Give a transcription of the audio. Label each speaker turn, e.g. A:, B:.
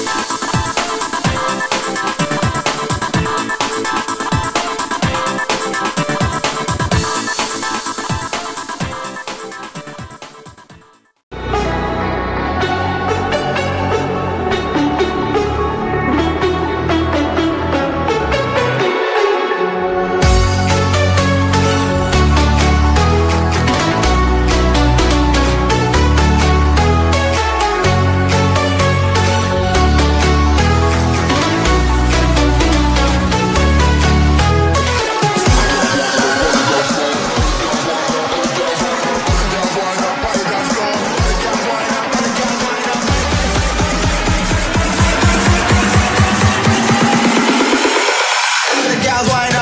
A: Thank eyes wide